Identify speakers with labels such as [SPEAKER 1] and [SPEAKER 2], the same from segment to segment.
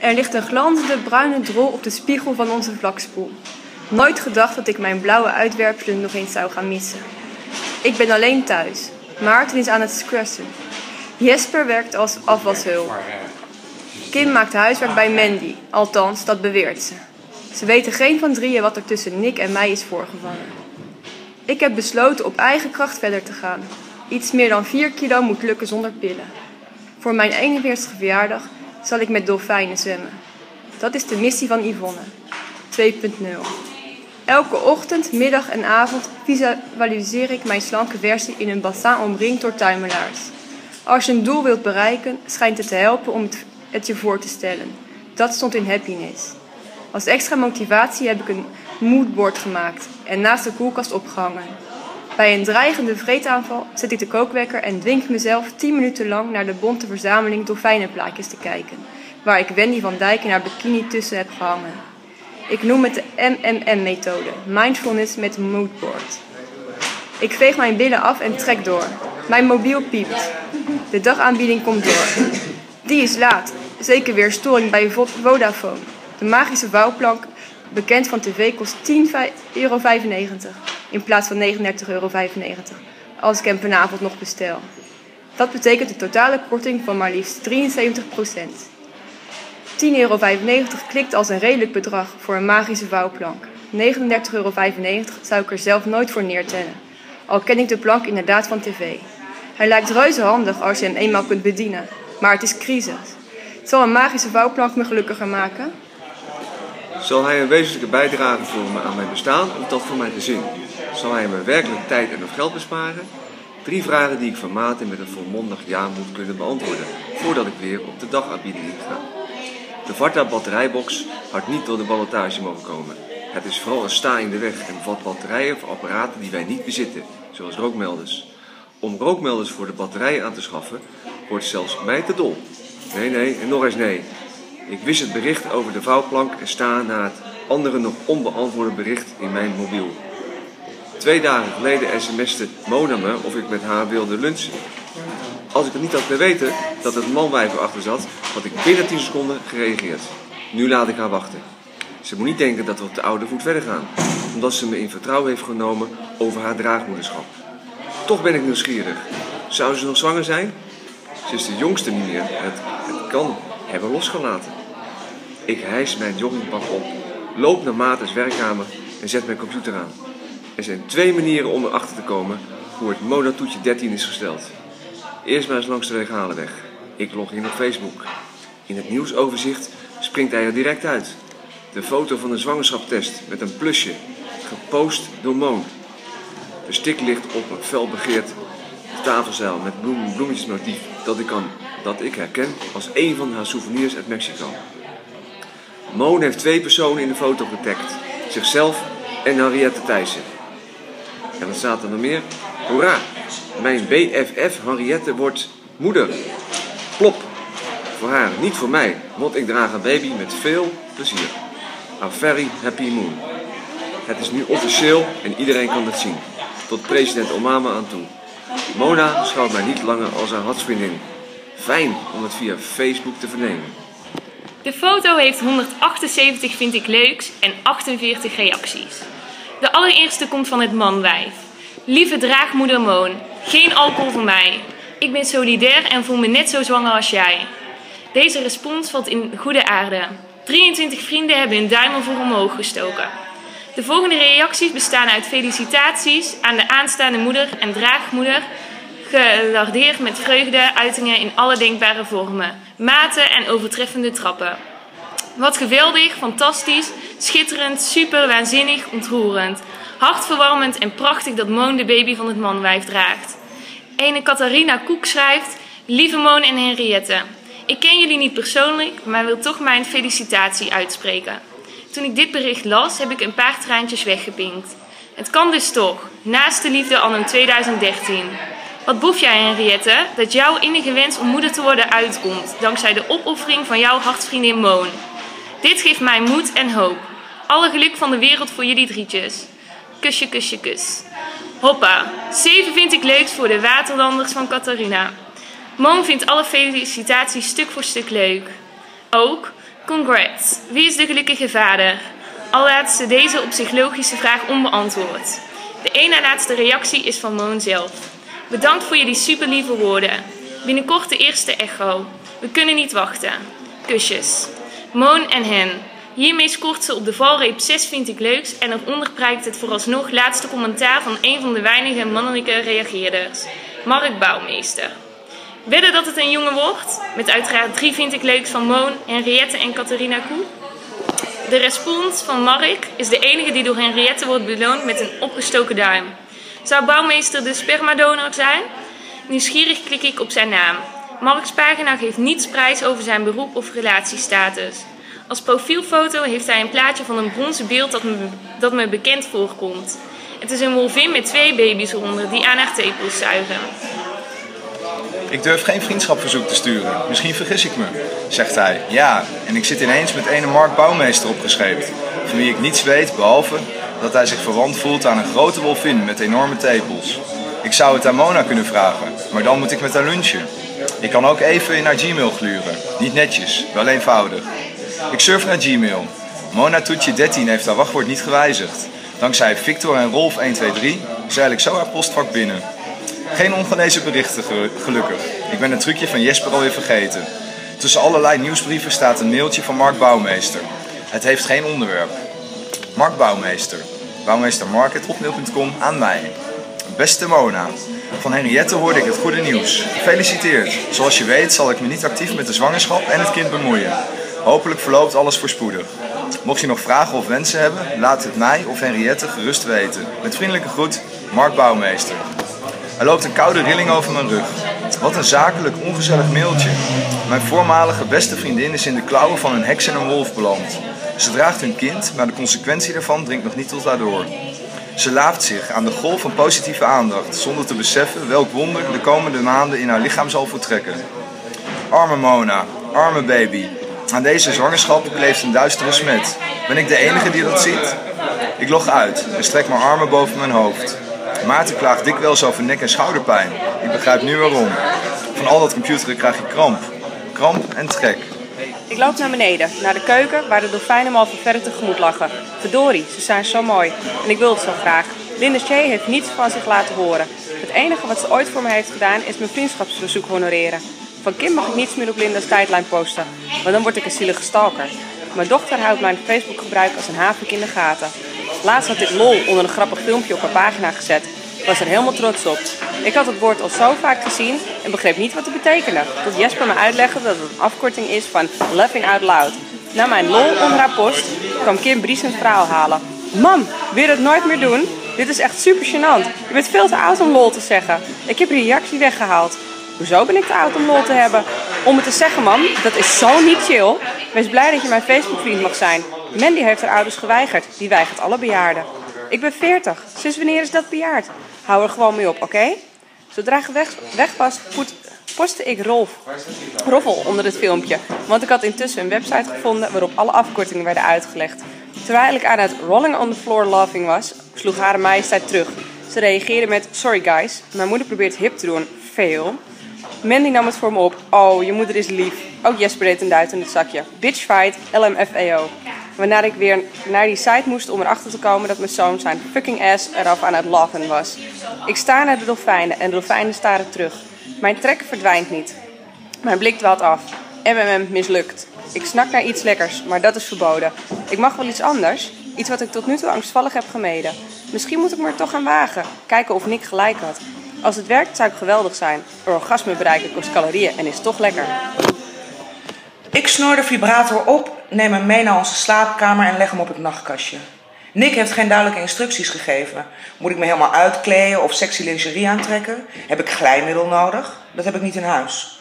[SPEAKER 1] Er ligt een glanzende bruine drol op de spiegel van onze vlakspoel. Nooit gedacht dat ik mijn blauwe uitwerpselen nog eens zou gaan missen. Ik ben alleen thuis. Maarten is aan het scrussen. Jesper werkt als afwashulp. Kim maakt huiswerk bij Mandy, althans, dat beweert ze. Ze weten geen van drieën wat er tussen Nick en mij is voorgevallen. Ik heb besloten op eigen kracht verder te gaan. Iets meer dan 4 kilo moet lukken zonder pillen. Voor mijn 41ste verjaardag zal ik met dolfijnen zwemmen. Dat is de missie van Yvonne. 2.0. Elke ochtend, middag en avond visualiseer ik mijn slanke versie in een bassin omringd door tuimelaars. Als je een doel wilt bereiken, schijnt het te helpen om het, je voor te stellen. Dat stond in Happiness. Als extra motivatie heb ik een moodboard gemaakt en naast de koelkast opgehangen. Bij een dreigende vreetaanval zet ik de kookwekker en dwing mezelf 10 minuten lang naar de bonte verzameling dolfijnenplaatjes te kijken, waar ik Wendy van Dijk in haar bikini tussen heb gehangen. Ik noem het de MMM-methode, mindfulness met moodboard. Ik veeg mijn billen af en trek door. Mijn mobiel piept. De dagaanbieding komt door. Die is laat. Zeker weer storing bij Vodafone. De magische vouwplank, bekend van tv, kost 10,95 euro in plaats van 39,95 euro als ik hem vanavond nog bestel. Dat betekent een totale korting van maar liefst 73% 10,95 euro klikt als een redelijk bedrag voor een magische vouwplank. 39,95 euro zou ik er zelf nooit voor neertellen, al ken ik de plank inderdaad van tv. Hij lijkt reuze handig als je hem eenmaal kunt bedienen, maar het is crisis. Zal een magische vouwplank me gelukkiger maken?
[SPEAKER 2] Zal hij een wezenlijke bijdrage vormen aan mijn bestaan of dat van mijn gezin? Zal hij me werkelijk tijd en of geld besparen? Drie vragen die ik van Maarten met een volmondig ja moet kunnen beantwoorden voordat ik weer op de dagaanbieding ga. De Varta batterijbox had niet door de ballotage mogen komen. Het is vooral een sta in de weg en bevat batterijen voor apparaten die wij niet bezitten, zoals rookmelders. Om rookmelders voor de batterijen aan te schaffen, wordt zelfs mij te dol. Nee, nee en nog eens nee. Ik wist het bericht over de vouwplank en sta na het andere nog onbeantwoorde bericht in mijn mobiel. Twee dagen geleden sms'te Mona me of ik met haar wilde lunchen. Als ik het niet had geweten dat het manwijf erachter zat, had ik binnen 10 seconden gereageerd. Nu laat ik haar wachten. Ze moet niet denken dat we op de oude voet verder gaan, omdat ze me in vertrouwen heeft genomen over haar draagmoederschap. Toch ben ik nieuwsgierig. Zou ze nog zwanger zijn? Ze is de jongste. Het, het kan hebben losgelaten. Ik hijs mijn joggingpak op, loop naar Maarten's werkkamer en zet mijn computer aan. Er zijn twee manieren om erachter te komen hoe het Monatoetje 13 is gesteld. Eerst maar eens langs de legale weg. Ik log in op Facebook. In het nieuwsoverzicht springt hij er direct uit. De foto van de zwangerschapstest met een plusje, gepost door Moon. De stik ligt op een felbegeerd tafelzeil met bloem, bloemetjesmotief dat ik, kan, dat ik herken als een van haar souvenirs uit Mexico. Moon heeft twee personen in de foto getagd. Zichzelf en Henriette Thijssen. En wat staat er nog meer? Hoera! Mijn BFF Henriette wordt moeder. Plop! Voor haar, niet voor mij, want ik draag een baby met veel plezier. A very happy moon. Het is nu officieel en iedereen kan het zien. Tot president Obama aan toe. Mona schouwt mij niet langer als haar hartsvriendin. Fijn om het via Facebook te vernemen.
[SPEAKER 3] De foto heeft 178 vind ik leuks en 48 reacties. De allereerste komt van het manwijf. Lieve draagmoeder Moon, geen alcohol voor mij. Ik ben solidair en voel me net zo zwanger als jij. Deze respons valt in goede aarde. 23 vrienden hebben hun duim voor omhoog gestoken. De volgende reacties bestaan uit felicitaties aan de aanstaande moeder en draagmoeder, gelardeerd met vreugde, uitingen in alle denkbare vormen, maten en overtreffende trappen. Wat geweldig, fantastisch, schitterend, super, waanzinnig, ontroerend. Hartverwarmend en prachtig dat Moon de baby van het manwijf draagt. Ene Catharina Koek schrijft: Lieve Moon en Henriette, ik ken jullie niet persoonlijk, maar wil toch mijn felicitatie uitspreken. Toen ik dit bericht las, heb ik een paar traantjes weggepinkt. Het kan dus toch, naast de liefde anno 2013. Wat boef jij, Henriette, dat jouw innige wens om moeder te worden uitkomt, dankzij de opoffering van jouw hartsvriendin Moon. Dit geeft mij moed en hoop. Alle geluk van de wereld voor jullie drietjes. Kusje, kusje, kus. Hoppa, 7 vind ik leuk voor de waterlanders van Catharina. Moon vindt alle felicitaties stuk voor stuk leuk. Ook Congrats. Wie is de gelukkige vader? Al laat ze deze op zich logische vraag onbeantwoord. De ene na laatste reactie is van Moon zelf. Bedankt voor jullie superlieve woorden. Binnenkort de eerste echo. We kunnen niet wachten. Kusjes. Moon en hen. Hiermee scoort ze op de valreep 6 vind ik leuks en eronder prijkt het vooralsnog laatste commentaar van een van de weinige mannelijke reageerders. Mark Bouwmeester. Wedden dat het een jongen wordt? Met uiteraard drie vind ik leuks van Moon, Henriette en Catharina Koe. De respons van Mark is de enige die door Henriette wordt beloond met een opgestoken duim. Zou Bouwmeester de spermadonor zijn? Nieuwsgierig klik ik op zijn naam. Marks pagina geeft niets prijs over zijn beroep of relatiestatus. Als profielfoto heeft hij een plaatje van een bronzen beeld dat me, dat me bekend voorkomt. Het is een wolvin met twee baby's onder die aan haar tepels zuigen.
[SPEAKER 4] Ik durf geen vriendschapverzoek te sturen. Misschien vergis ik me, zegt hij. Ja, en ik zit ineens met ene Mark Bouwmeester opgescheept. Van wie ik niets weet, behalve dat hij zich verwant voelt aan een grote wolvin met enorme tepels. Ik zou het aan Mona kunnen vragen, maar dan moet ik met haar lunchen. Ik kan ook even in haar Gmail gluren. Niet netjes, wel eenvoudig. Ik surf naar Gmail. Mona Toetje 13 heeft haar wachtwoord niet gewijzigd. Dankzij Victor en Rolf 123 zeil ik zo haar postvak binnen. Geen ongelezen berichten, gelukkig. Ik ben het trucje van Jesper alweer vergeten. Tussen allerlei nieuwsbrieven staat een mailtje van Mark Bouwmeester. Het heeft geen onderwerp. Mark Bouwmeester. Bouwmeestermarket.mail.com aan mij. Beste Mona. Van Henriette hoorde ik het goede nieuws. Gefeliciteerd. Zoals je weet zal ik me niet actief met de zwangerschap en het kind bemoeien. Hopelijk verloopt alles voorspoedig. Mocht je nog vragen of wensen hebben, laat het mij of Henriette gerust weten. Met vriendelijke groet, Mark Bouwmeester. Er loopt een koude rilling over mijn rug. Wat een zakelijk ongezellig mailtje. Mijn voormalige beste vriendin is in de klauwen van een heks en een wolf beland. Ze draagt hun kind, maar de consequentie daarvan dringt nog niet tot daardoor. Ze laaft zich aan de golf van positieve aandacht, zonder te beseffen welk wonder de komende maanden in haar lichaam zal vertrekken. Arme Mona, arme baby. Aan deze zwangerschap kleeft een duistere smet. Ben ik de enige die dat ziet? Ik log uit en strek mijn armen boven mijn hoofd. Maarten klaagt dikwijls over nek- en schouderpijn. Ik begrijp nu waarom. Van al dat computeren krijg ik kramp. Kramp en trek.
[SPEAKER 5] Ik loop naar beneden, naar de keuken, waar de dolfijnen me al verder tegemoet lachen. Verdorie, ze zijn zo mooi. En ik wil het zo graag. Linda Shea heeft niets van zich laten horen. Het enige wat ze ooit voor me heeft gedaan, is mijn vriendschapsverzoek honoreren. Van Kim mag ik niets meer op Linda's tijdlijn posten, want dan word ik een zielige stalker. Mijn dochter houdt mijn Facebook-gebruik als een havik in de gaten. Laatst had ik lol onder een grappig filmpje op haar pagina gezet. Was er helemaal trots op. Ik had het woord al zo vaak gezien en begreep niet wat het betekende. Tot Jesper me uitlegde dat het een afkorting is van Laughing Out Loud. Na mijn lol onder haar post kwam Kim Bries een verhaal halen. Mam, wil je dat nooit meer doen? Dit is echt super gênant. Je bent veel te oud om lol te zeggen. Ik heb reactie weggehaald. Hoezo ben ik te oud om lol te hebben? Om het te zeggen, man, dat is zo niet chill. Wees blij dat je mijn Facebook-vriend mag zijn. Mandy heeft haar ouders geweigerd. Die weigert alle bejaarden. Ik ben 40. Sinds wanneer is dat bejaard? Hou er gewoon mee op, oké? Zodra je weg, weg was, postte ik Rolf, Roffel onder het filmpje. Want ik had intussen een website gevonden waarop alle afkortingen werden uitgelegd. Terwijl ik aan het rolling on the floor laughing was, sloeg haar majesteit terug. Ze reageerde met: Sorry guys, mijn moeder probeert hip te doen. Veel. Mandy nam het voor me op. Oh, je moeder is lief. Ook Jesper deed een duit in het zakje. Bitch fight, LMFAO. Waarna ik weer naar die site moest om erachter te komen dat mijn zoon zijn fucking ass eraf aan het lachen was. Ik sta naar de dolfijnen en de dolfijnen staren terug. Mijn trek verdwijnt niet. Mijn blik dwaalt af. MMM mislukt. Ik snak naar iets lekkers, maar dat is verboden. Ik mag wel iets anders. Iets wat ik tot nu toe angstvallig heb gemeden. Misschien moet ik me er toch aan wagen. Kijken of Nick gelijk had. Als het werkt zou ik geweldig zijn. Orgasme bereiken kost calorieën en is toch lekker.
[SPEAKER 6] Ik snor de vibrator op, neem hem mee naar onze slaapkamer en leg hem op het nachtkastje. Nick heeft geen duidelijke instructies gegeven. Moet ik me helemaal uitkleden of sexy lingerie aantrekken? Heb ik glijmiddel nodig? Dat heb ik niet in huis.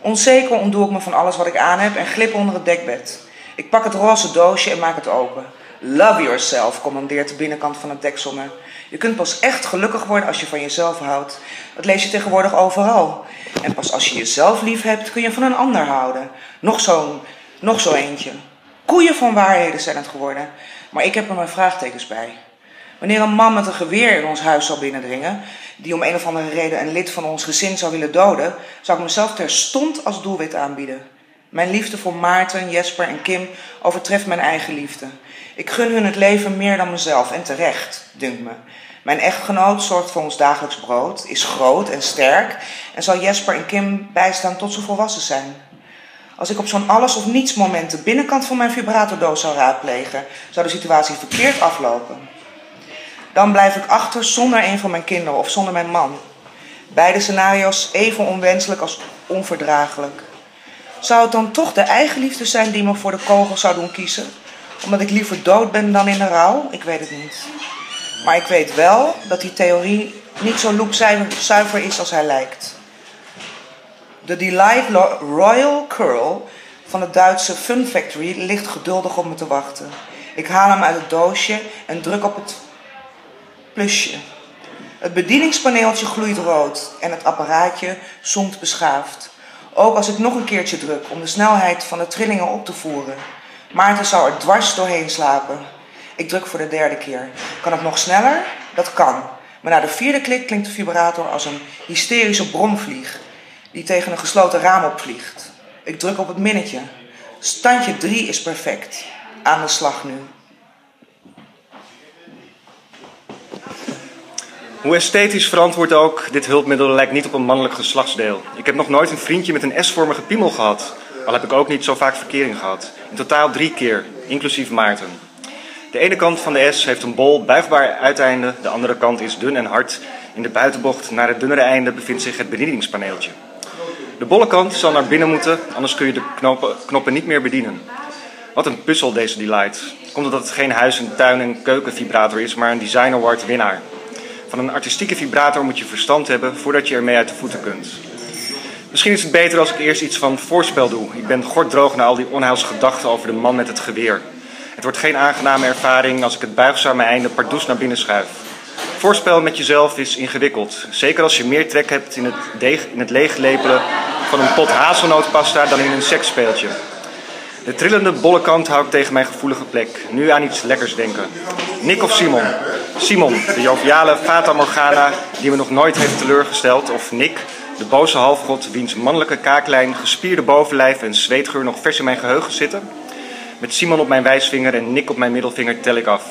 [SPEAKER 6] Onzeker ontdoe ik me van alles wat ik aan heb en glip onder het dekbed. Ik pak het roze doosje en maak het open. Love yourself, commandeert de binnenkant van het deksel me. Je kunt pas echt gelukkig worden als je van jezelf houdt. Dat lees je tegenwoordig overal. En pas als je jezelf lief hebt, kun je van een ander houden. Nog zo'n, nog zo eentje. Koeien van waarheden zijn het geworden. Maar ik heb er mijn vraagtekens bij. Wanneer een man met een geweer in ons huis zal binnendringen, die om een of andere reden een lid van ons gezin zou willen doden, zou ik mezelf terstond als doelwit aanbieden. Mijn liefde voor Maarten, Jesper en Kim overtreft mijn eigen liefde. Ik gun hun het leven meer dan mezelf en terecht, dunkt me. Mijn echtgenoot zorgt voor ons dagelijks brood, is groot en sterk en zal Jesper en Kim bijstaan tot ze volwassen zijn. Als ik op zo'n alles of niets moment de binnenkant van mijn vibratordoos zou raadplegen, zou de situatie verkeerd aflopen. Dan blijf ik achter zonder een van mijn kinderen of zonder mijn man. Beide scenario's even onwenselijk als onverdraaglijk. Zou het dan toch de eigenliefde zijn die me voor de kogel zou doen kiezen? Omdat ik liever dood ben dan in de rouw? Ik weet het niet. Maar ik weet wel dat die theorie niet zo loepzuiver is als hij lijkt. De Delight Royal Curl van het Duitse Fun Factory ligt geduldig op me te wachten. Ik haal hem uit het doosje en druk op het plusje. Het bedieningspaneeltje gloeit rood en het apparaatje zoemt beschaafd. Ook als ik nog een keertje druk om de snelheid van de trillingen op te voeren. Maarten zou er dwars doorheen slapen. Ik druk voor de derde keer. Kan het nog sneller? Dat kan. Maar na de vierde klik klinkt de vibrator als een hysterische bromvlieg die tegen een gesloten raam opvliegt. Ik druk op het minnetje. Standje 3 is perfect. Aan de slag nu.
[SPEAKER 7] Hoe esthetisch verantwoord ook, dit hulpmiddel lijkt niet op een mannelijk geslachtsdeel. Ik heb nog nooit een vriendje met een S-vormige piemel gehad. Al heb ik ook niet zo vaak verkering gehad. In totaal drie keer, inclusief Maarten. De ene kant van de S heeft een bol, buigbaar uiteinde. De andere kant is dun en hard. In de buitenbocht naar het dunnere einde bevindt zich het bedieningspaneeltje. De bolle kant zal naar binnen moeten, anders kun je de knoppen, knoppen niet meer bedienen. Wat een puzzel deze Delight. Komt omdat het geen huis- en tuin- en keukenvibrator is, maar een Design Award winnaar. Van een artistieke vibrator moet je verstand hebben voordat je ermee uit de voeten kunt. Misschien is het beter als ik eerst iets van voorspel doe. Ik ben gorddroog na al die onheilsgedachten over de man met het geweer. Het wordt geen aangename ervaring als ik het buigzame einde pardoes naar binnen schuif. Voorspel met jezelf is ingewikkeld. Zeker als je meer trek hebt in het, deeg, in het leeglepelen van een pot hazelnootpasta dan in een seksspeeltje. De trillende bolle kant hou ik tegen mijn gevoelige plek. Nu aan iets lekkers denken. Nick of Simon? Simon, de joviale Fata Morgana die me nog nooit heeft teleurgesteld. Of Nick, de boze halfgod wiens mannelijke kaaklijn, gespierde bovenlijf en zweetgeur nog vers in mijn geheugen zitten. Met Simon op mijn wijsvinger en Nick op mijn middelvinger tel ik af.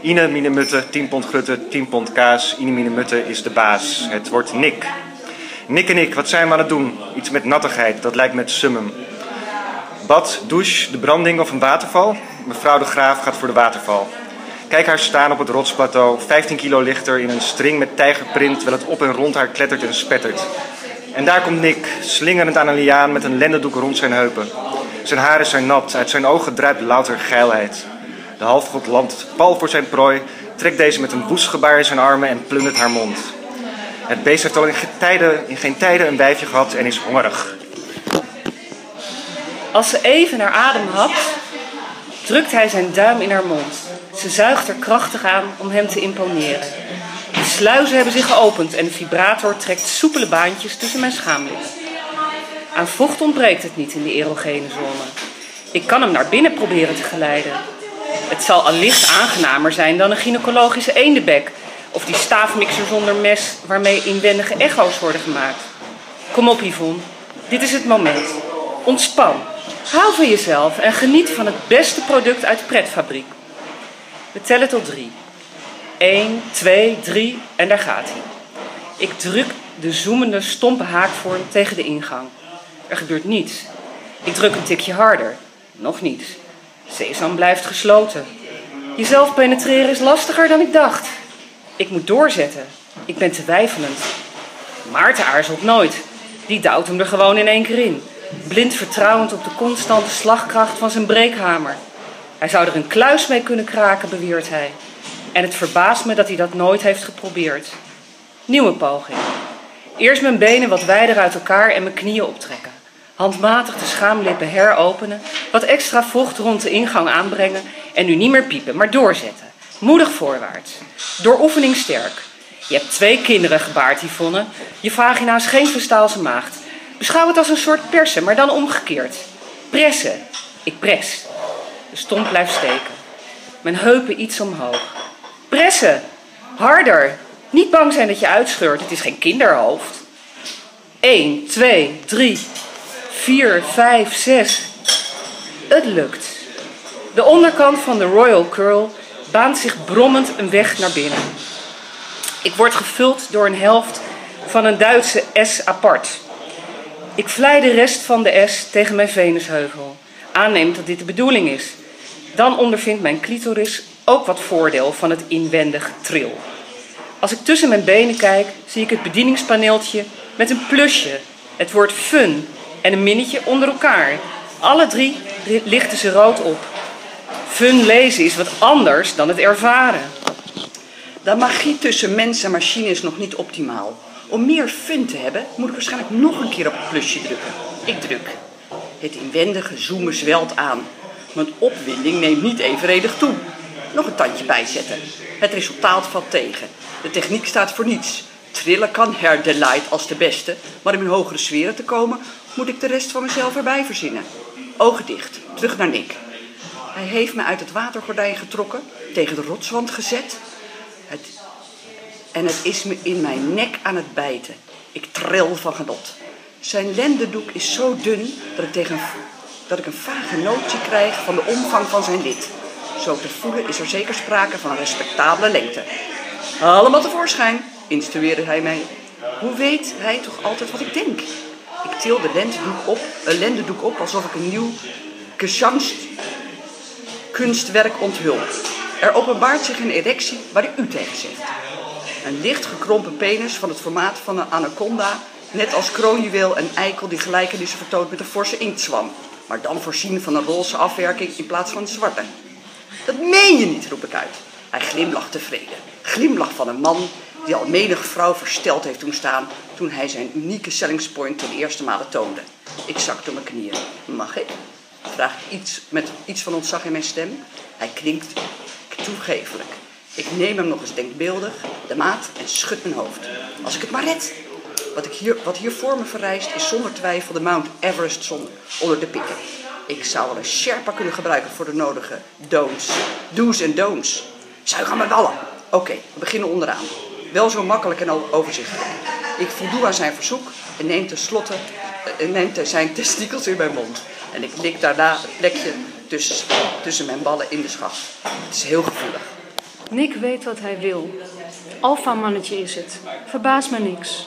[SPEAKER 7] Ine mine mutte, 10 pond grutte, 10 pond kaas. Ine mine mutte is de baas. Het wordt Nick. Nick en ik, wat zijn we aan het doen? Iets met nattigheid, dat lijkt met summum. Bad, douche, de branding of een waterval? Mevrouw de Graaf gaat voor de waterval. Kijk haar staan op het rotsplateau, 15 kilo lichter in een string met tijgerprint, terwijl het op en rond haar klettert en spettert. En daar komt Nick, slingerend aan een liaan met een lendendoek rond zijn heupen. Zijn haren zijn nat, uit zijn ogen druipt louter geilheid. De halfgod landt pal voor zijn prooi, trekt deze met een woestgebaar in zijn armen en plundert haar mond. Het beest heeft al in geen, tijden, in geen tijden een wijfje gehad en is hongerig.
[SPEAKER 8] Als ze even naar adem hapt, drukt hij zijn duim in haar mond. Ze zuigt er krachtig aan om hem te imponeren. Sluizen hebben zich geopend en de vibrator trekt soepele baantjes tussen mijn schaamlippen. Aan vocht ontbreekt het niet in de erogene zone. Ik kan hem naar binnen proberen te geleiden. Het zal allicht aangenamer zijn dan een gynaecologische eendebek of die staafmixer zonder mes waarmee inwendige echo's worden gemaakt. Kom op Yvonne, dit is het moment. Ontspan, hou van jezelf en geniet van het beste product uit de pretfabriek. We tellen tot drie. 1, 2, 3 en daar gaat hij. Ik druk de zoemende, stompe haakvorm tegen de ingang. Er gebeurt niets. Ik druk een tikje harder. Nog niets. Sesam blijft gesloten. Jezelf penetreren is lastiger dan ik dacht. Ik moet doorzetten. Ik ben te weifelend. Maarten aarzelt nooit. Die duwt hem er gewoon in één keer in. Blind vertrouwend op de constante slagkracht van zijn breekhamer. Hij zou er een kluis mee kunnen kraken, beweert hij. En het verbaast me dat hij dat nooit heeft geprobeerd. Nieuwe poging. Eerst mijn benen wat wijder uit elkaar en mijn knieën optrekken. Handmatig de schaamlippen heropenen, wat extra vocht rond de ingang aanbrengen en nu niet meer piepen, maar doorzetten. Moedig voorwaarts. Door oefening sterk. Je hebt twee kinderen gebaard, Yvonne. Je vagina is geen verstaalse maagd. Beschouw het als een soort persen, maar dan omgekeerd. Pressen. Ik pres. De stomp blijft steken. Mijn heupen iets omhoog. Pressen. Harder. Niet bang zijn dat je uitscheurt. Het is geen kinderhoofd. 1, 2, 3, 4, 5, 6. Het lukt. De onderkant van de Royal Curl baant zich brommend een weg naar binnen. Ik word gevuld door een helft van een Duitse S apart. Ik vlei de rest van de S tegen mijn venusheuvel, aannemend dat dit de bedoeling is. Dan ondervindt mijn clitoris ook wat voordeel van het inwendig tril. Als ik tussen mijn benen kijk, zie ik het bedieningspaneeltje met een plusje, het woord fun en een minnetje onder elkaar. Alle drie lichten ze rood op. Fun lezen is wat anders dan het ervaren.
[SPEAKER 9] De magie tussen mens en machine is nog niet optimaal. Om meer fun te hebben, moet ik waarschijnlijk nog een keer op het plusje drukken. Ik druk. Het inwendige zoomen zwelt aan. Mijn opwinding neemt niet evenredig toe. Nog een tandje bijzetten. Het resultaat valt tegen. De techniek staat voor niets. Trillen kan herdelight als de beste, maar in mijn hogere sferen te komen, moet ik de rest van mezelf erbij verzinnen. Ogen dicht, terug naar Nick. Hij heeft me uit het watergordijn getrokken, tegen de rotswand gezet. Het, en het is me in mijn nek aan het bijten. Ik tril van genot. Zijn lendendoek is zo dun dat ik, tegen, dat ik een vage notie krijg van de omvang van zijn lid. Zo te voelen is er zeker sprake van een respectabele lengte. Allemaal tevoorschijn, instrueerde hij mij. Hoe weet hij toch altijd wat ik denk? Ik til de lendendoek op, een lendendoek op alsof ik een nieuw gejanst kunstwerk onthul. Er openbaart zich een erectie waar u tegen zegt. Een licht gekrompen penis van het formaat van een anaconda, net als kroonjuweel en eikel die gelijkenissen vertoont met een forse inktzwam, maar dan voorzien van een roze afwerking in plaats van een zwarte. Dat meen je niet, roep ik uit. Hij glimlacht tevreden. Glimlach van een man die al menig vrouw versteld heeft doen staan toen hij zijn unieke sellingspoint ten eerste malen toonde. Ik zakte op mijn knieën. Mag ik? Vraag ik iets met iets van ontzag in mijn stem. Hij klinkt toegevelijk. Ik neem hem nog eens denkbeeldig, de maat en schud mijn hoofd. Als ik het maar red. Wat, ik hier, wat hier voor me verrijst is zonder twijfel de Mount Everest zon onder de pikken. Ik zou wel een Sherpa kunnen gebruiken voor de nodige don'ts. Do's en don'ts. Zuig aan mijn ballen. Oké, we beginnen onderaan. Wel zo makkelijk en overzichtelijk. Ik voldoe aan zijn verzoek en neem tenslotte uh, neem zijn testikels in mijn mond. En ik lik daarna het plekje tussen, tussen mijn ballen in de schacht. Het is heel gevoelig.
[SPEAKER 10] Nick weet wat hij wil. Alpha-mannetje is het. Verbaast me niks.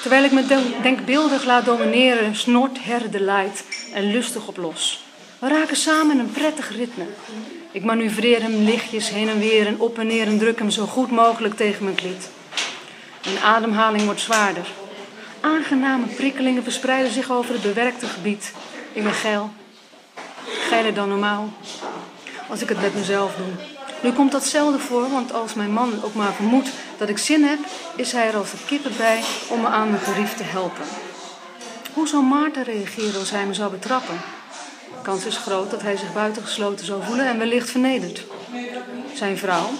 [SPEAKER 10] Terwijl ik me denkbeeldig laat domineren, snort Her de light en lustig op los. We raken samen een prettig ritme. Ik manoeuvreer hem lichtjes heen en weer en op en neer en druk hem zo goed mogelijk tegen mijn klit. Mijn ademhaling wordt zwaarder. Aangename prikkelingen verspreiden zich over het bewerkte gebied. Ik ben geil. Geiler dan normaal. Als ik het met mezelf doe. Nu komt dat voor, want als mijn man ook maar vermoedt dat ik zin heb, is hij er als een kippen bij om me aan mijn gerief te helpen. Hoe zou Maarten reageren als hij me zou betrappen? De kans is groot dat hij zich buitengesloten zou voelen en wellicht vernederd. Zijn vrouw,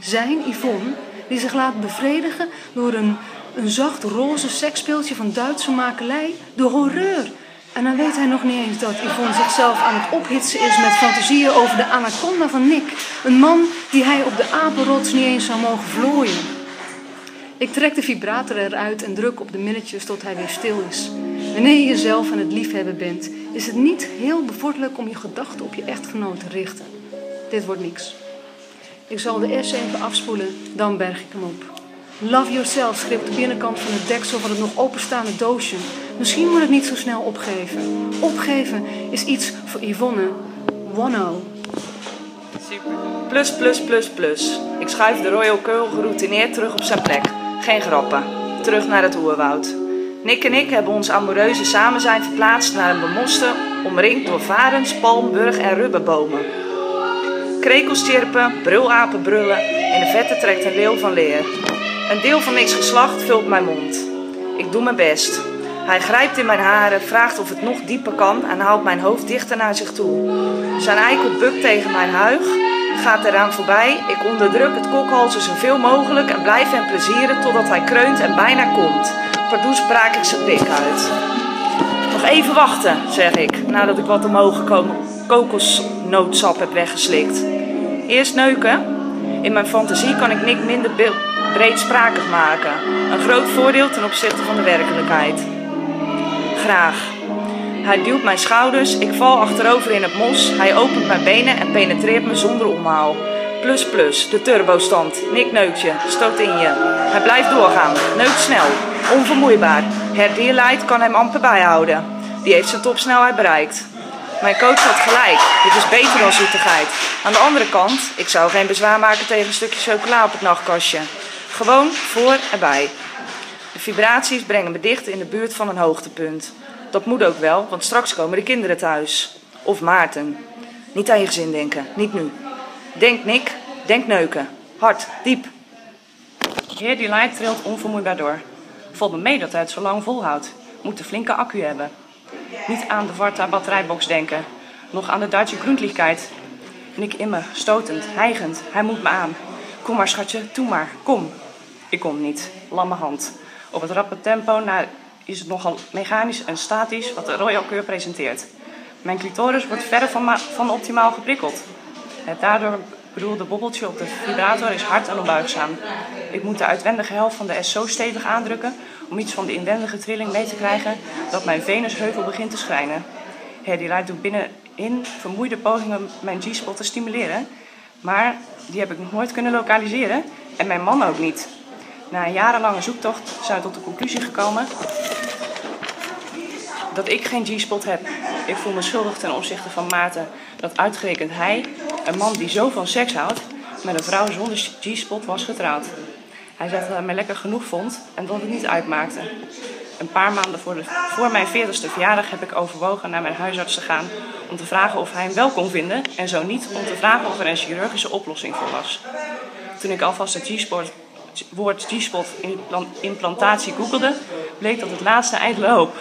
[SPEAKER 10] zijn Yvonne, die zich laat bevredigen door een, een zacht roze seksspeeltje van Duitse makelij, de horreur. En dan weet hij nog niet eens dat Yvonne zichzelf aan het ophitsen is met fantasieën over de anaconda van Nick. Een man die hij op de apenrots niet eens zou mogen vlooien. Ik trek de vibrator eruit en druk op de minnetjes tot hij weer stil is. Wanneer je jezelf aan het liefhebben bent, is het niet heel bevorderlijk om je gedachten op je echtgenoot te richten. Dit wordt niks. Ik zal de S even afspoelen, dan berg ik hem op. Love yourself schreef de binnenkant van het deksel van het nog openstaande doosje. Misschien moet ik niet zo snel opgeven. Opgeven is iets voor Yvonne. Wano.
[SPEAKER 11] Super. Plus, plus, plus, plus. Ik schuif de Royal Curl geroutineerd terug op zijn plek. Geen grappen. Terug naar het oerwoud. Nick en ik hebben ons amoureuze samenzijn verplaatst naar een bemoste, omringd door varens, palm, burg en rubberbomen. Krekels chirpen, brulapen brullen, in de vette trekt een leeuw van leer. Een deel van niks geslacht vult mijn mond. Ik doe mijn best. Hij grijpt in mijn haren, vraagt of het nog dieper kan en houdt mijn hoofd dichter naar zich toe. Zijn eikel bukt tegen mijn huig, gaat eraan voorbij. Ik onderdruk het kokhalzen zoveel mogelijk en blijf hem plezieren totdat hij kreunt en bijna komt. Pardoes braak ik zijn pik uit. Nog even wachten, zeg ik, nadat ik wat omhoog gekomen kokosnootsap heb weggeslikt. Eerst neuken. In mijn fantasie kan ik Nick minder breedsprakig maken. Een groot voordeel ten opzichte van de werkelijkheid. Graag.
[SPEAKER 12] Hij duwt mijn schouders, ik val achterover in het mos. Hij opent mijn benen en penetreert me zonder omhaal. Plus plus, de turbostand. Nick neukt je, stoot in je. Hij blijft doorgaan, neukt snel, onvermoeibaar. Herdeerlight kan hem amper bijhouden. Die heeft zijn topsnelheid bereikt. Mijn coach had gelijk, dit is beter dan zoetigheid. Aan de andere kant, ik zou geen bezwaar maken tegen een stukje chocola op het nachtkastje. Gewoon voor erbij. De vibraties brengen me dicht in de buurt van een hoogtepunt. Dat moet ook wel, want straks komen de kinderen thuis. Of Maarten. Niet aan je gezin denken, niet nu. Denk Nick, denk neuken. Hard, diep. Heer die light trilt onvermoeibaar door. Valt me mee dat hij het zo lang volhoudt. Moet een flinke accu hebben. Niet aan de Varta batterijbox denken. Nog aan de Duitse Grundlichkeit. Nick me, stotend, hijgend. Hij moet me aan. Kom maar schatje, doe maar, kom. Ik kom niet. Lamme hand. Op het rappe tempo nou, is het nogal mechanisch en statisch wat de Royal Keur presenteert. Mijn clitoris wordt verre van, van optimaal geprikkeld. Het daardoor bedoelde bobbeltje op de vibrator is hard en onbuigzaam. Ik moet de uitwendige helft van de S zo stevig aandrukken om iets van de inwendige trilling mee te krijgen dat mijn venusheuvel begint te schrijnen. Hedy Light doet binnenin vermoeide pogingen mijn G-spot te stimuleren, maar die heb ik nog nooit kunnen lokaliseren en mijn man ook niet. Na een jarenlange zoektocht zijn we tot de conclusie gekomen dat ik geen G-spot heb. Ik voel me schuldig ten opzichte van Maarten dat uitgerekend hij, een man die zo van seks houdt, met een vrouw zonder G-spot was getrouwd. Hij zei dat hij me lekker genoeg vond en dat het niet uitmaakte. Een paar maanden voor, de, voor mijn 40ste verjaardag heb ik overwogen naar mijn huisarts te gaan om te vragen of hij hem wel kon vinden en zo niet om te vragen of er een chirurgische oplossing voor was. Toen ik alvast het G-spot woord G-spot implantatie googelde, bleek dat het laatste ijdele hoop.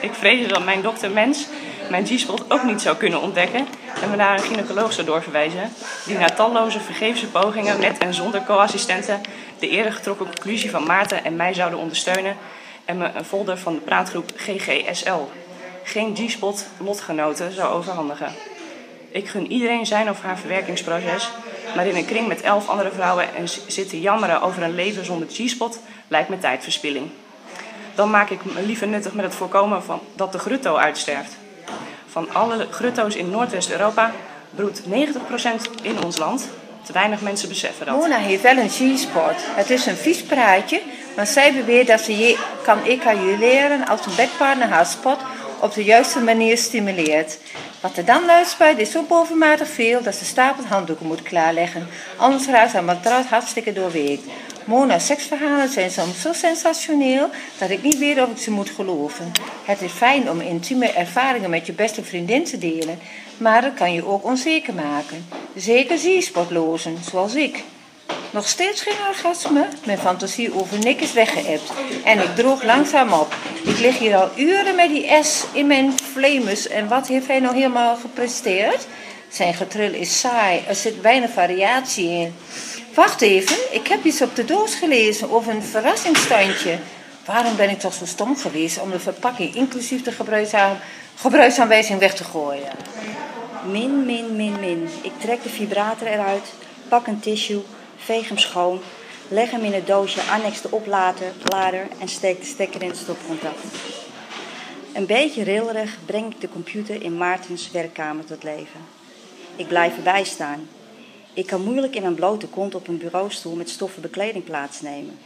[SPEAKER 12] Ik vreesde dat mijn dokter Mens mijn G-spot ook niet zou kunnen ontdekken en me naar een gynaecoloog zou doorverwijzen, die na talloze vergeefse pogingen met en zonder co-assistenten de eerder getrokken conclusie van Maarten en mij zouden ondersteunen en me een folder van de praatgroep GGSL, geen G-spot lotgenoten, zou overhandigen. Ik gun iedereen zijn of haar verwerkingsproces, maar in een kring met elf andere vrouwen en zitten jammeren over een leven zonder G-spot lijkt me tijdverspilling. Dan maak ik me liever nuttig met het voorkomen van dat de grutto uitsterft. Van alle grutto's in Noordwest-Europa broedt 90% in ons land. Te weinig mensen beseffen dat.
[SPEAKER 13] Mona heeft wel een G-spot. Het is een vies praatje, maar zij beweert dat ze je kan ejaculeren als een bedpartner haar spot op de juiste manier stimuleert. Wat er dan uitspuit is zo bovenmatig veel dat ze stapels handdoeken moet klaarleggen. Anders raakt haar matras hartstikke doorweekt. Mona's seksverhalen zijn soms zo sensationeel dat ik niet weet of ik ze moet geloven. Het is fijn om intieme ervaringen met je beste vriendin te delen, maar het kan je ook onzeker maken. Zeker zie-spotlozen, zoals ik. Nog steeds geen orgasme? Mijn fantasie over Nick is weggeëpt. En ik droog langzaam op. Ik lig hier al uren met die S in mijn flemus. En wat heeft hij nou helemaal gepresteerd? Zijn getril is saai. Er zit weinig variatie in. Wacht even, ik heb iets op de doos gelezen over een verrassingsstandje. Waarom ben ik toch zo stom geweest om de verpakking inclusief de gebruiksaanwijzing weg te gooien?
[SPEAKER 14] Min, min, min, min. Ik trek de vibrator eruit, pak een tissue, veeg hem schoon, leg hem in het doosje annex de oplader lader en steek de stekker in het stopcontact. Een beetje rillerig breng ik de computer in Maartens werkkamer tot leven. Ik blijf erbij staan. Ik kan moeilijk in mijn blote kont op een bureaustoel met stoffen bekleding plaatsnemen.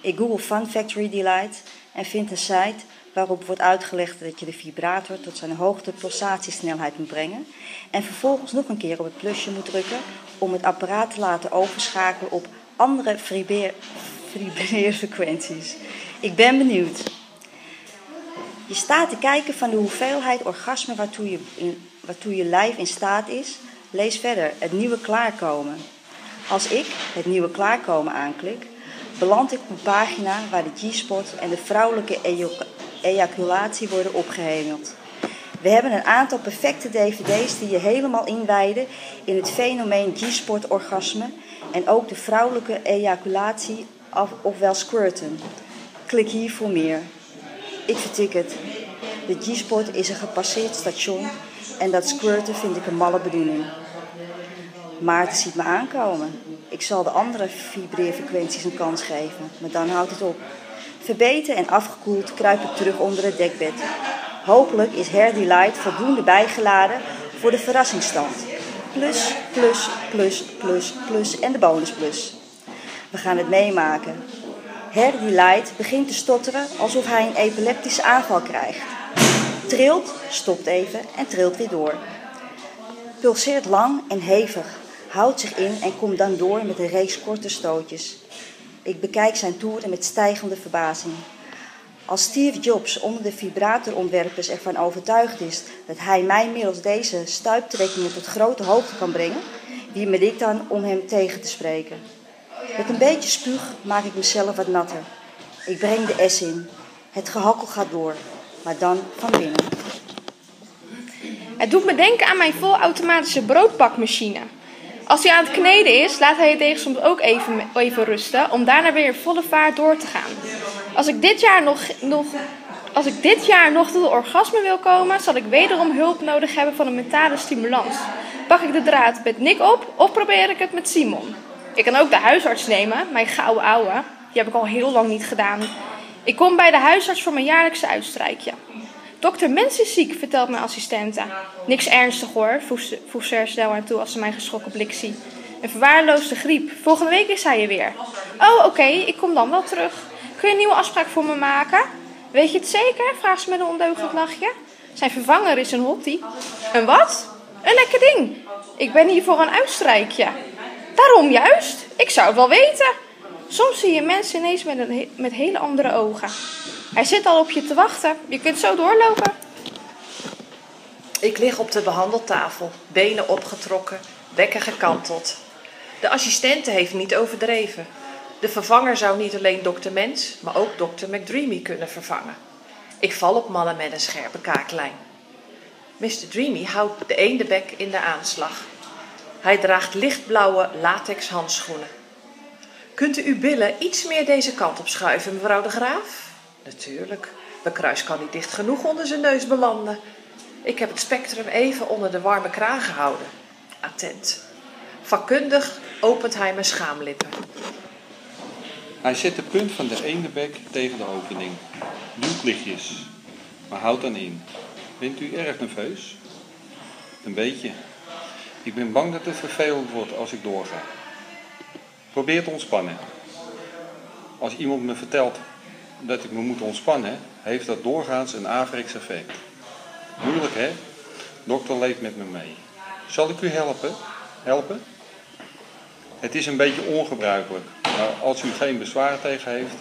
[SPEAKER 14] Ik google Fun Factory Delight en vind een site waarop wordt uitgelegd dat je de vibrator tot zijn hoogte pulsatiesnelheid moet brengen en vervolgens nog een keer op het plusje moet drukken om het apparaat te laten overschakelen op andere vibreer- vibreerfrequenties. Ik ben benieuwd. Je staat te kijken van de hoeveelheid orgasme waartoe je, waartoe je lijf in staat is. Lees verder, het nieuwe klaarkomen. Als ik het nieuwe klaarkomen aanklik, beland ik op een pagina waar de G-spot en de vrouwelijke ejaculatie worden opgehemeld. We hebben een aantal perfecte dvd's die je helemaal inwijden in het fenomeen G-spot orgasme en ook de vrouwelijke ejaculatie of, ofwel squirten. Klik hier voor meer. Ik vertik het. De G-spot is een gepasseerd station en dat squirten vind ik een malle bedoeling. Maarten ziet me aankomen. Ik zal de andere vibreerfrequenties een kans geven, maar dan houdt het op. Verbeten en afgekoeld kruip ik terug onder het dekbed. Hopelijk is Hair Delight voldoende bijgeladen voor de verrassingsstand. Plus, plus, plus, plus, plus en de bonusplus. We gaan het meemaken. Hair Delight begint te stotteren alsof hij een epileptische aanval krijgt. Trilt, stopt even en trilt weer door. Pulseert lang en hevig, houdt zich in en komt dan door met een reeks korte stootjes. Ik bekijk zijn toeren met stijgende verbazing. Als Steve Jobs onder de vibratorontwerpers ervan overtuigd is dat hij mij middels deze stuiptrekkingen tot grote hoogte kan brengen, wie ben ik dan om hem tegen te spreken? Met een beetje spuug maak ik mezelf wat natter. Ik breng de S in. Het gehakkel gaat door, maar dan van binnen.
[SPEAKER 15] Het doet me denken aan mijn volautomatische broodbakmachine. Als hij aan het kneden is, laat hij het tegen soms ook even, even rusten, om daarna weer volle vaart door te gaan. Als ik dit jaar nog, nog, als ik dit jaar nog tot orgasme wil komen, zal ik wederom hulp nodig hebben van een mentale stimulans. Pak ik de draad met Nick op of probeer ik het met Simon? Ik kan ook de huisarts nemen, mijn gouden ouwe. Die heb ik al heel lang niet gedaan. Ik kom bij de huisarts voor mijn jaarlijkse uitstrijkje. Dokter Mens is ziek, vertelt mijn assistente. Niks ernstig hoor, voegt ze er snel aan toe als ze mijn geschrokken blik ziet. Een verwaarloosde griep. Volgende week is hij er weer. Oh, oké, ik kom dan wel terug. Kun je een nieuwe afspraak voor me maken? Weet je het zeker? vraagt ze met een ondeugend lachje. Zijn vervanger is een hottie. Een wat? Een lekker ding. Ik ben hier voor een uitstrijkje. Daarom juist. Ik zou het wel weten. Soms zie je mensen ineens met, een, met hele andere ogen. Hij zit al op je te wachten. Je kunt zo doorlopen.
[SPEAKER 16] Ik lig op de behandeltafel, benen opgetrokken, bekken gekanteld. De assistente heeft niet overdreven. De vervanger zou niet alleen dokter Mens, maar ook dokter McDreamy kunnen vervangen. Ik val op mannen met een scherpe kaaklijn. Mr. Dreamy houdt de eendebek in de aanslag. Hij draagt lichtblauwe latex handschoenen. Kunt u uw billen iets meer deze kant op schuiven, mevrouw de Graaf? Natuurlijk. De kruis kan niet dicht genoeg onder zijn neus belanden. Ik heb het spectrum even onder de warme kraan gehouden. Attent. Vakkundig opent hij mijn schaamlippen.
[SPEAKER 17] Hij zet de punt van de ene bek tegen de opening. Duwt lichtjes, maar houdt dan in. Bent u erg nerveus? Een beetje. Ik ben bang dat het vervelend wordt als ik doorga. Probeer te ontspannen. Als iemand me vertelt dat ik me moet ontspannen, heeft dat doorgaans een averechts effect. Moeilijk hè? Dokter leeft met me mee. Zal ik u helpen? Helpen? Het is een beetje ongebruikelijk, maar als u geen bezwaar tegen heeft.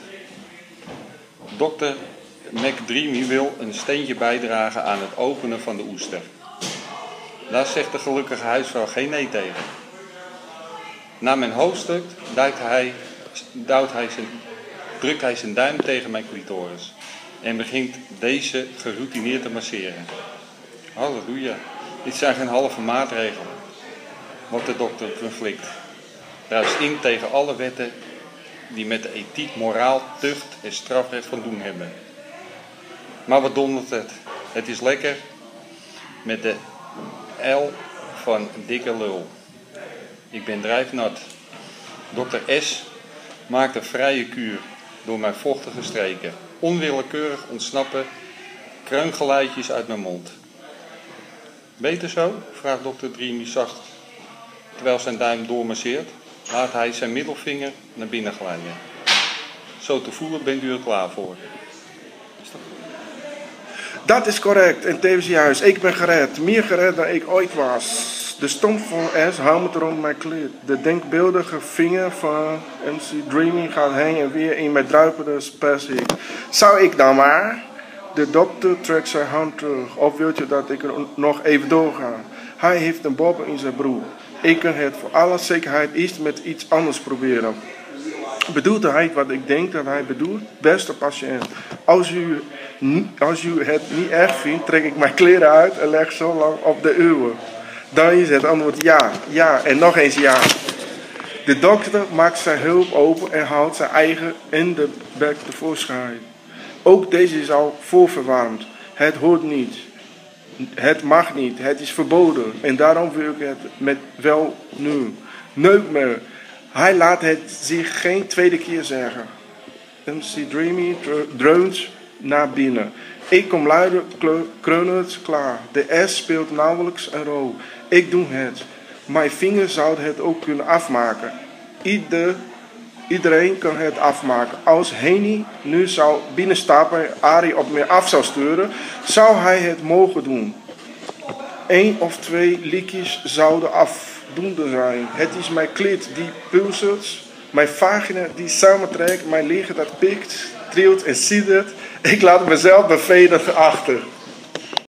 [SPEAKER 17] Dokter McDreamy wil een steentje bijdragen aan het openen van de oester. Daar zegt de gelukkige huisvrouw geen nee tegen. Na mijn hoofdstuk duikt hij, duwt hij zijn, drukt hij zijn duim tegen mijn clitoris en begint deze geroutineerd te masseren. Halleluja, dit zijn geen halve maatregelen. Wat de dokter conflict. Ruist in tegen alle wetten die met de ethiek, moraal, tucht en strafrecht van doen hebben. Maar wat dondert het? Het is lekker met de L van dikke lul. Ik ben drijfnat. Dokter S maakt een vrije kuur door mijn vochtige streken. Onwillekeurig ontsnappen kreungeluidjes uit mijn mond. Beter zo? vraagt dokter Dreamy zacht, terwijl zijn duim doormasseert. Laat hij zijn middelvinger naar binnen glijden. Zo te voelen bent u er klaar voor.
[SPEAKER 18] Dat is correct en tevens juist. Ik ben gered, meer gered dan ik ooit was. De stomp van S hamert rond mijn kleed. De denkbeeldige vinger van MC Dreamy gaat heen en weer in mijn druipende spassie. Zou ik dan maar? De dokter trekt zijn hand terug. Of wilt je dat ik er nog even doorga? Hij heeft een bob in zijn broek. Ik kan het voor alle zekerheid eerst met iets anders proberen. Bedoelt hij wat ik denk dat hij bedoelt? Beste patiënt, als u, als u het niet erg vindt, trek ik mijn kleren uit en leg zo lang op de uwe. Dan is het antwoord ja, ja en nog eens ja. De dokter maakt zijn hulp open en haalt zijn eigen in de bek tevoorschijn. Ook deze is al voorverwarmd. Het hoort niet. Het mag niet. Het is verboden. En daarom wil ik het met wel nu. Neuk me. Hij laat het zich geen tweede keer zeggen. MC Dreamy dreunt naar binnen. Ik kom luider kreunend klaar. De S speelt nauwelijks een rol. Ik doe het. Mijn vinger zou het ook kunnen afmaken. Ieder, iedereen kan het afmaken. Als Henny nu zou binnenstappen en Arie op mij af zou sturen, zou hij het mogen doen. Eén of twee liedjes zouden afdoende zijn. Het is mijn kleed die pulselt, mijn vagina die samentrekt, mijn lichaam dat pikt, trilt en siddert. Ik laat mezelf bevredigen achter.